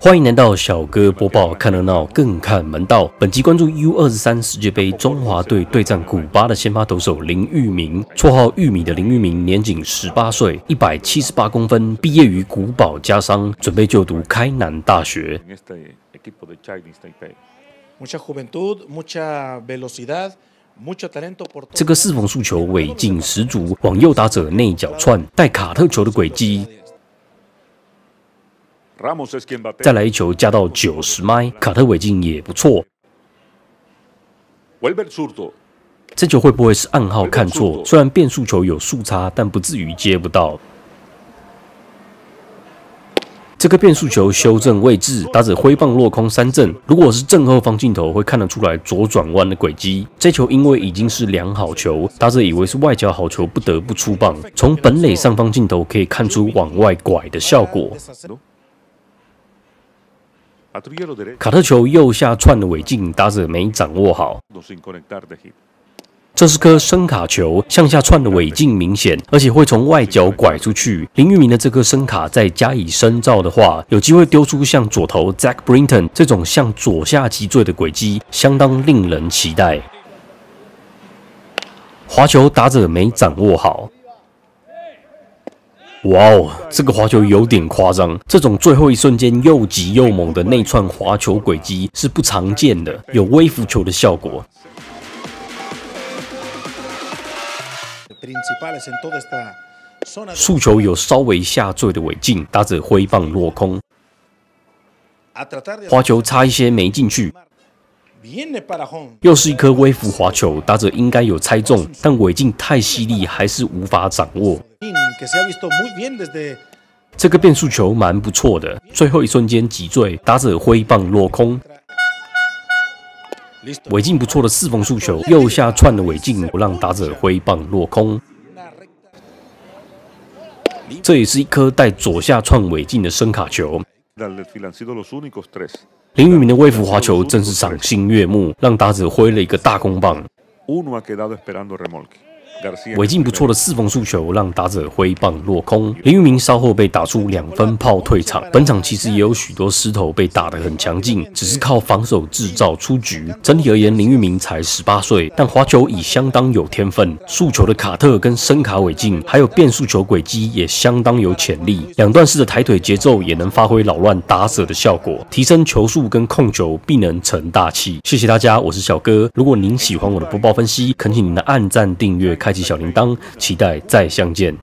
欢迎来到小哥播报，看热闹更看门道。本集关注 U 二十三世界杯中华队对战古巴的先发投手林玉明，绰号玉米的林玉明年仅十八岁，一百七十八公分，毕业于古堡家商，准备就读开南大学。这个四缝速球尾劲十足，往右打者内角窜，带卡特球的轨迹。再来一球加到九十迈，卡特尾劲也不错。这球会不会是暗号看错？虽然变速球有速差，但不至于接不到。这个变速球修正位置，打者挥棒落空三振。如果是正后方镜头，会看得出来左转弯的轨迹。这球因为已经是良好球，打者以为是外角好球，不得不出棒。从本垒上方镜头可以看出往外拐的效果。卡特球右下串的尾劲，打者没掌握好。这是颗声卡球，向下窜的尾劲明显，而且会从外角拐出去。林玉明的这颗声卡再加以深造的话，有机会丢出像左投 Zach Brinton 这种向左下击坠的轨迹，相当令人期待。滑球打者没掌握好。哇哦，这个滑球有点夸张，这种最后一瞬间又急又猛的内串滑球轨迹是不常见的，有微浮球的效果。速球有稍微下坠的尾劲，打者挥棒落空。滑球差一些没进去。又是一颗微浮滑球，打者应该有猜中，但尾劲太犀利，还是无法掌握。这个变速球蛮不错的，最后一瞬间击坠，打者挥棒落空。尾劲不错的四缝速球，右下串的尾劲不让打者挥棒落空。这也是一颗带左下串尾劲的声卡球。林玉明的微幅滑球真是赏心悦目，让打者挥了一个大空棒。尾劲不错的四缝速球让打者挥棒落空，林玉明稍后被打出两分炮退场。本场其实也有许多狮头被打得很强劲，只是靠防守制造出局。整体而言，林玉明才十八岁，但滑球已相当有天分。速球的卡特跟声卡尾劲，还有变速球轨迹也相当有潜力。两段式的抬腿节奏也能发挥扰乱打者的效果，提升球速跟控球必能成大器。谢谢大家，我是小哥。如果您喜欢我的播报分析，恳请您的按赞订阅开。开启小铃铛，期待再相见。